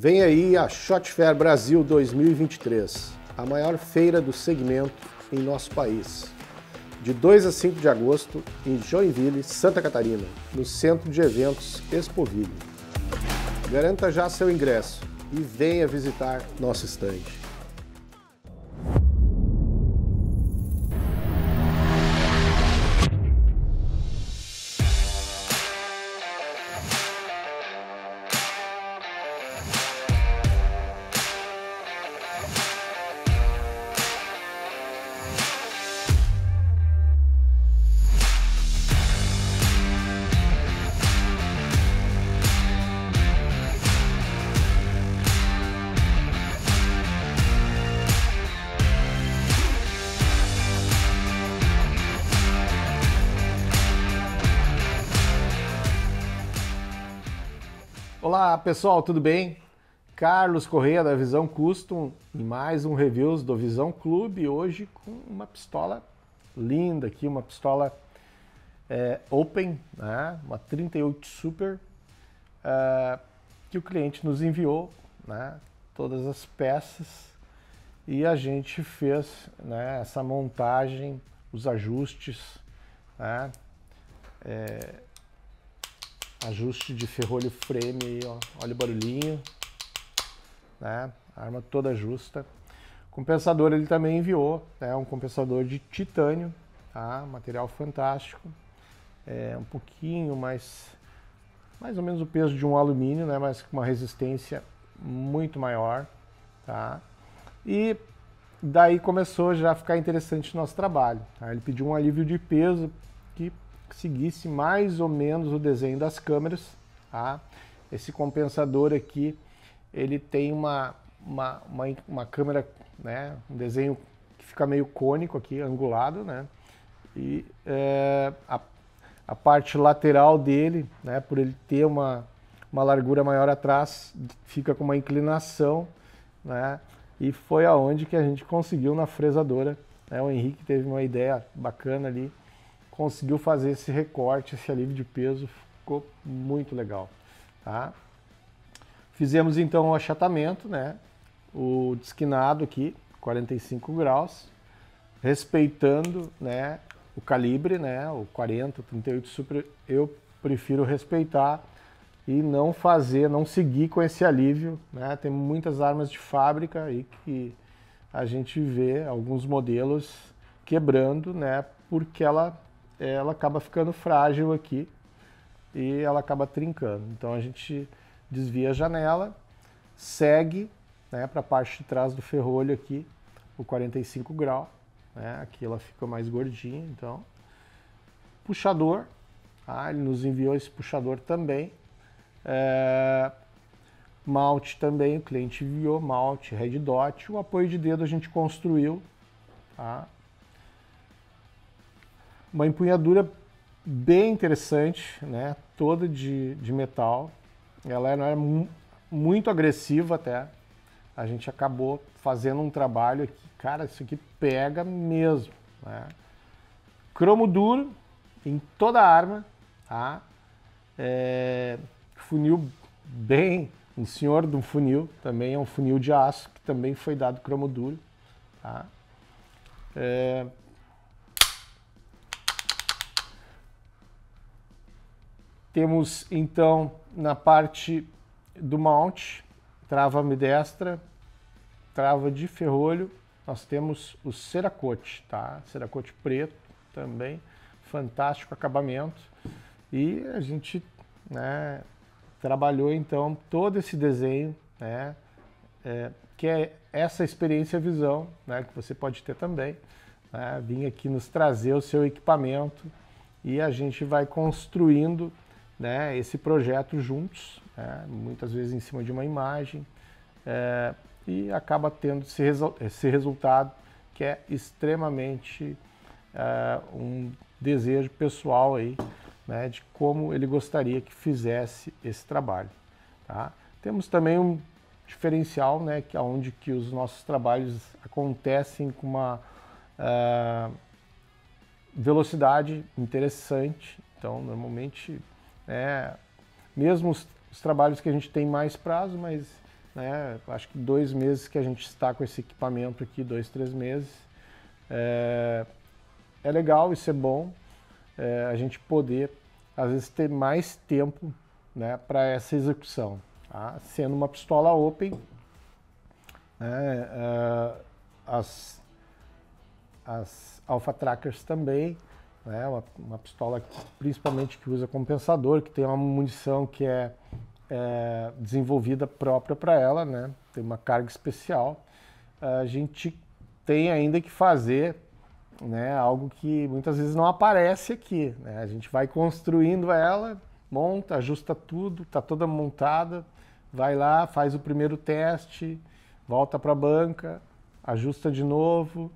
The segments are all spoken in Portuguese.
Vem aí a Shot Fair Brasil 2023, a maior feira do segmento em nosso país. De 2 a 5 de agosto, em Joinville, Santa Catarina, no Centro de Eventos Expoville. Garanta já seu ingresso e venha visitar nosso estande. Olá pessoal, tudo bem? Carlos Correia da Visão Custom e mais um reviews do Visão Clube hoje com uma pistola linda aqui, uma pistola é, Open, né? uma 38 Super é, que o cliente nos enviou, né? todas as peças e a gente fez né, essa montagem, os ajustes, né? É, ajuste de ferrolho frame ó. Olha o barulhinho, né? arma toda justa. Compensador ele também enviou, né? Um compensador de titânio, tá? Material fantástico. É um pouquinho mais, mais ou menos o peso de um alumínio, né? Mas com uma resistência muito maior, tá? E daí começou já a ficar interessante o nosso trabalho. Tá? Ele pediu um alívio de peso seguisse mais ou menos o desenho das câmeras. Tá? Esse compensador aqui, ele tem uma, uma, uma, uma câmera, né, um desenho que fica meio cônico aqui, angulado, né? E é, a, a parte lateral dele, né, por ele ter uma, uma largura maior atrás, fica com uma inclinação, né? E foi aonde que a gente conseguiu na fresadora. Né? O Henrique teve uma ideia bacana ali conseguiu fazer esse recorte, esse alívio de peso, ficou muito legal. Tá? Fizemos então o achatamento, né? o desquinado aqui, 45 graus, respeitando né, o calibre, né, o 40, 38 super, eu prefiro respeitar e não fazer, não seguir com esse alívio. Né? Tem muitas armas de fábrica aí que a gente vê alguns modelos quebrando, né, porque ela ela acaba ficando frágil aqui e ela acaba trincando. Então a gente desvia a janela, segue né, para a parte de trás do ferrolho aqui, o 45 graus. Né, aqui ela fica mais gordinha, então. Puxador, ah, ele nos enviou esse puxador também. É, malte também, o cliente enviou malte, red dot. O apoio de dedo a gente construiu, tá? Uma empunhadura bem interessante, né? toda de, de metal. Ela é muito agressiva até. A gente acabou fazendo um trabalho aqui. Cara, isso aqui pega mesmo. Né? Cromo duro em toda a arma. Tá? É, funil bem, um senhor do funil, também é um funil de aço, que também foi dado cromo duro. Tá? É, Temos então na parte do mount, trava ambidestra, trava de ferrolho, nós temos o ceracote, tá? Ceracote preto também, fantástico acabamento. E a gente né, trabalhou então todo esse desenho, né, é, que é essa experiência visão, né, que você pode ter também. Né, vim aqui nos trazer o seu equipamento e a gente vai construindo né, esse projeto juntos, né, muitas vezes em cima de uma imagem, é, e acaba tendo esse, resu esse, resultado que é extremamente é, um desejo pessoal aí, né, de como ele gostaria que fizesse esse trabalho. Tá? Temos também um diferencial, né, que onde que os nossos trabalhos acontecem com uma uh, velocidade interessante. Então, normalmente é, mesmo os, os, trabalhos que a gente tem mais prazo, mas né? Acho que dois meses que a gente está com esse equipamento aqui, dois, três meses. É, é legal, isso é bom, é, a gente poder, às vezes, ter mais tempo né, para essa execução. Tá? Sendo uma pistola open, né, é, as, as Alpha Trackers também, né, uma, uma pistola principalmente que usa compensador, que tem uma munição que é, é desenvolvida própria para ela, né, tem uma carga especial. A gente tem ainda que fazer né, algo que muitas vezes não aparece aqui. Né? A gente vai construindo ela, monta, ajusta tudo, está toda montada, vai lá, faz o primeiro teste, volta para a banca, ajusta de novo,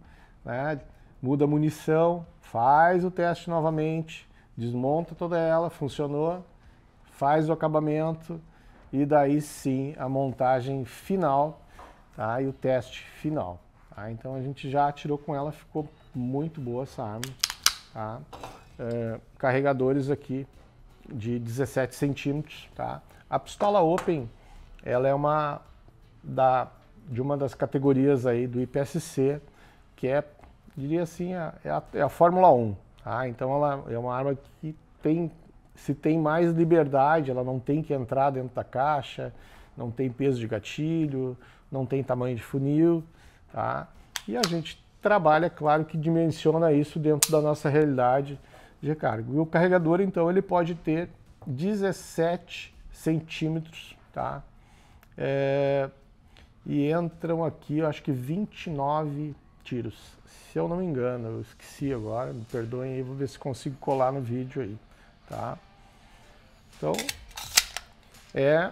né? Muda a munição, faz o teste novamente, desmonta toda ela, funcionou, faz o acabamento e daí sim a montagem final tá? e o teste final. Tá? Então a gente já atirou com ela, ficou muito boa essa arma. Tá? É, carregadores aqui de 17 centímetros. Tá? A pistola Open ela é uma da, de uma das categorias aí do IPSC, que é, diria assim, é, a, é a Fórmula 1. Tá? Então ela é uma arma que tem, se tem mais liberdade, ela não tem que entrar dentro da caixa, não tem peso de gatilho, não tem tamanho de funil, tá? E a gente trabalha, claro, que dimensiona isso dentro da nossa realidade de recarga. E o carregador, então, ele pode ter 17 centímetros, tá? É, e entram aqui, eu acho que 29 tiros, se eu não me engano, eu esqueci agora, me perdoem aí, vou ver se consigo colar no vídeo aí, tá? Então, é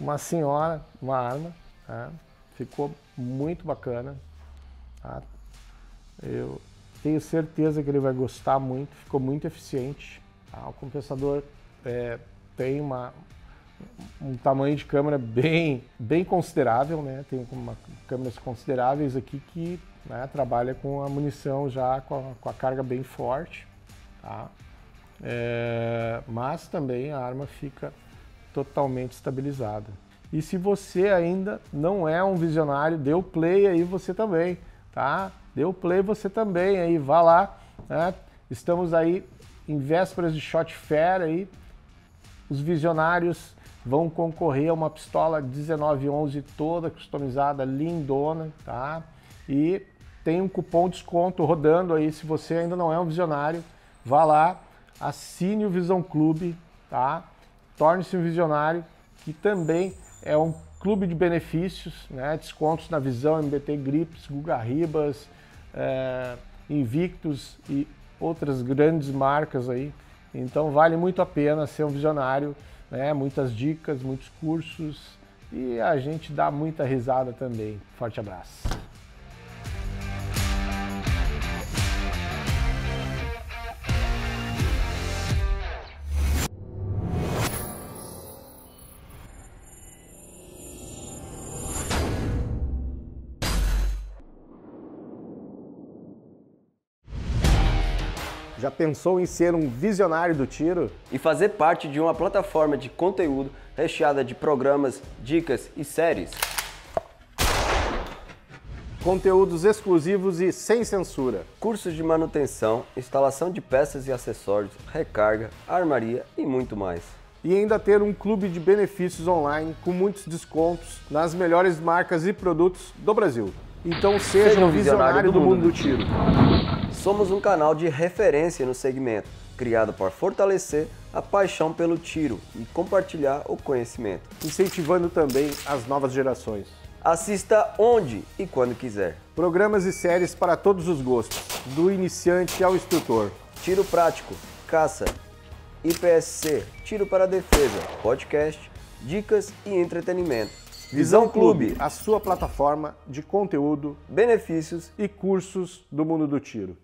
uma senhora, uma arma, tá? ficou muito bacana, tá? Eu tenho certeza que ele vai gostar muito, ficou muito eficiente, tá? O compensador é, tem uma, um tamanho de câmera bem, bem considerável, né? Tem uma, câmeras consideráveis aqui que né, trabalha com a munição já com a, com a carga bem forte, tá? É, mas também a arma fica totalmente estabilizada. E se você ainda não é um visionário, o play aí você também, tá? O play você também aí, vá lá, né? Estamos aí em vésperas de Shot Fair aí, os visionários vão concorrer a uma pistola 1911 toda customizada, lindona, tá? E tem um cupom desconto rodando aí, se você ainda não é um visionário, vá lá, assine o Visão Clube, tá? Torne-se um visionário, que também é um clube de benefícios, né? descontos na Visão, MBT Grips, Guga Ribas, é, Invictus e outras grandes marcas aí. Então vale muito a pena ser um visionário, né? muitas dicas, muitos cursos e a gente dá muita risada também. Forte abraço. Já pensou em ser um visionário do tiro? E fazer parte de uma plataforma de conteúdo recheada de programas, dicas e séries? Conteúdos exclusivos e sem censura. Cursos de manutenção, instalação de peças e acessórios, recarga, armaria e muito mais. E ainda ter um clube de benefícios online com muitos descontos nas melhores marcas e produtos do Brasil. Então seja, seja um visionário, visionário do, do mundo do tiro. Somos um canal de referência no segmento, criado para fortalecer a paixão pelo tiro e compartilhar o conhecimento, incentivando também as novas gerações. Assista onde e quando quiser. Programas e séries para todos os gostos, do iniciante ao instrutor. Tiro prático, caça, IPSC, tiro para defesa, podcast, dicas e entretenimento. Visão Clube, a sua plataforma de conteúdo, benefícios e cursos do mundo do tiro.